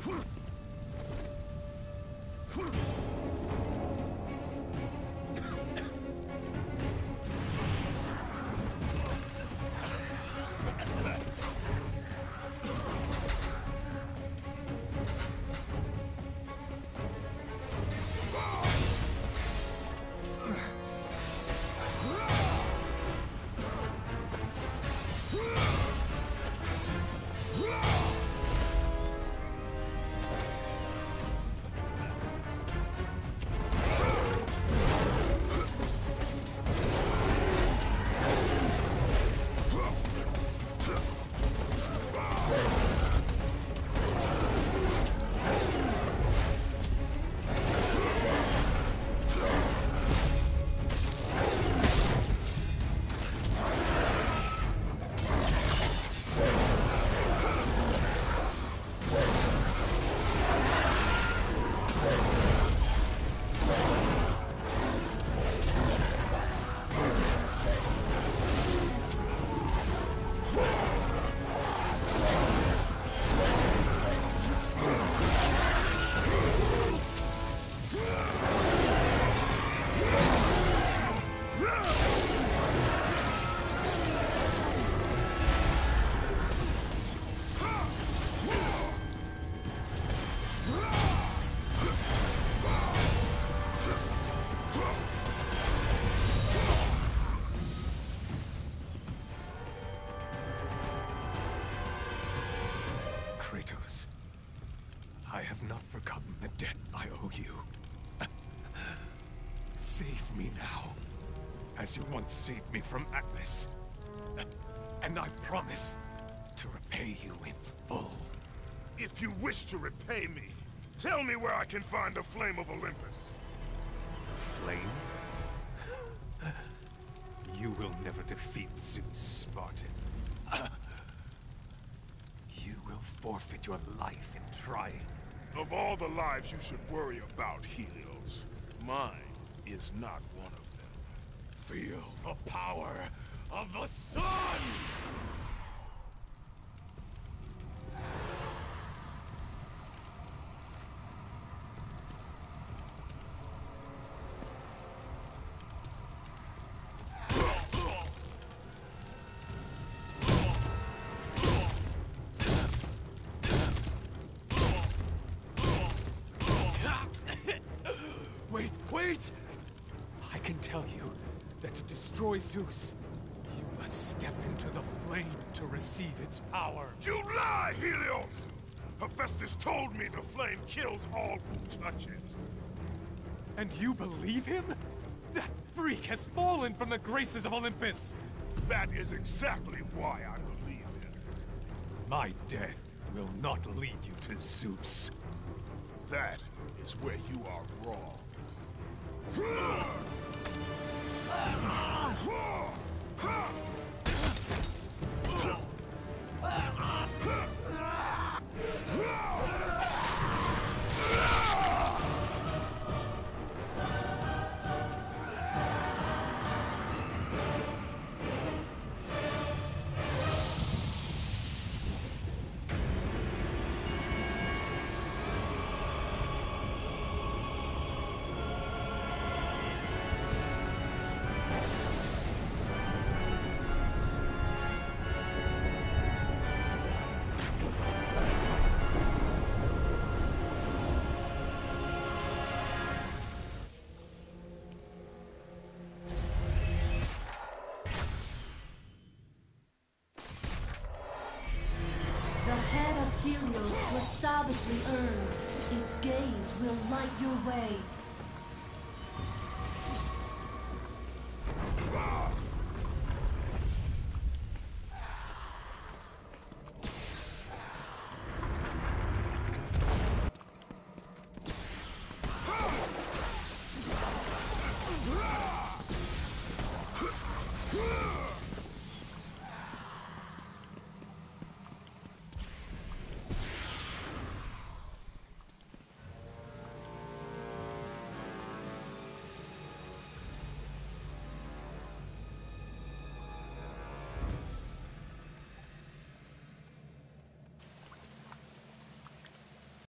Fuck! Kratos, I have not forgotten the debt I owe you. Save me now, as you once saved me from Atlas. And I promise to repay you in full. If you wish to repay me, tell me where I can find the Flame of Olympus. The flame? You will never defeat Zeus, Spartan. You will forfeit your life in trying. Of all the lives you should worry about, Helios, mine is not one of them. Feel the power of the sun! Wait, wait! I can tell you that to destroy Zeus, you must step into the flame to receive its power. You lie, Helios! Hephaestus told me the flame kills all who touch it. And you believe him? That freak has fallen from the graces of Olympus! That is exactly why I believe him. My death will not lead you to Zeus. That is where you are wrong. Gaze will light your way.